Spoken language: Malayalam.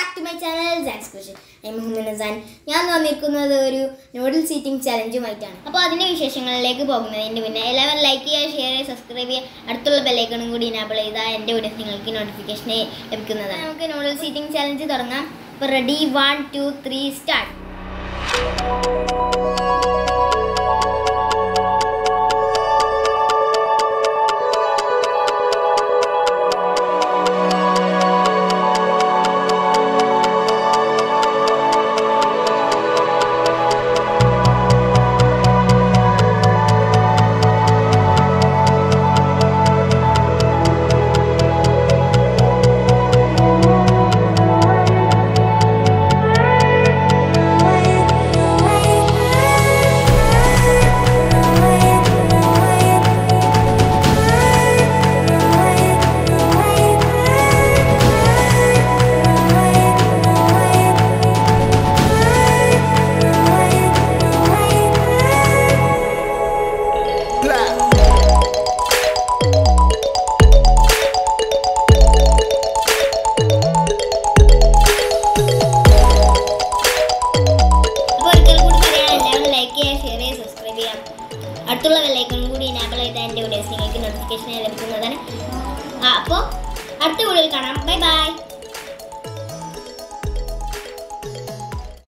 ബാക്ക് ടു മൈ ചാനൽ സാൻസ് ക്വസ്റ്റൻ മുഹമ്മദ് ഹസാൻ ഞാൻ വന്നിരിക്കുന്നത് ഒരു നൂഡിൽ സീറ്റിംഗ് ചലഞ്ചുമായിട്ടാണ് അപ്പോൾ അതിന്റെ വിശേഷങ്ങളിലേക്ക് പോകുന്നതിന് മുന്നേ എല്ലാവരും ലൈക്ക് ചെയ്യുക ഷെയർ ചെയ്യുക സബ്സ്ക്രൈബ് ചെയ്യുക. അടുത്തുള്ള ബെല്ലൈക്കണും കൂടി ഇനാബിൾ ചെയ്താൽ എന്റെ വീഡിയോസ് നിങ്ങൾക്ക് നോട്ടിഫിക്കേഷൻ ലഭിക്കുന്നതാണ്. നമുക്ക് നൂഡിൽ സീറ്റിംഗ് ചലഞ്ച് തുടങ്ങാം. അപ്പോൾ ready one two three start അടുത്തുള്ള ബെല്ലൈക്കണും കൂടി എനാബിൾ ചെയ്താൽ എന്റെ വീഡിയോസ് നിങ്ങൾക്ക് നോട്ടിഫിക്കേഷൻ ലഭിക്കുന്നതാണ്. അപ്പോൾ അടുത്ത വീഡിയോയിൽ കാണാം. Bye bye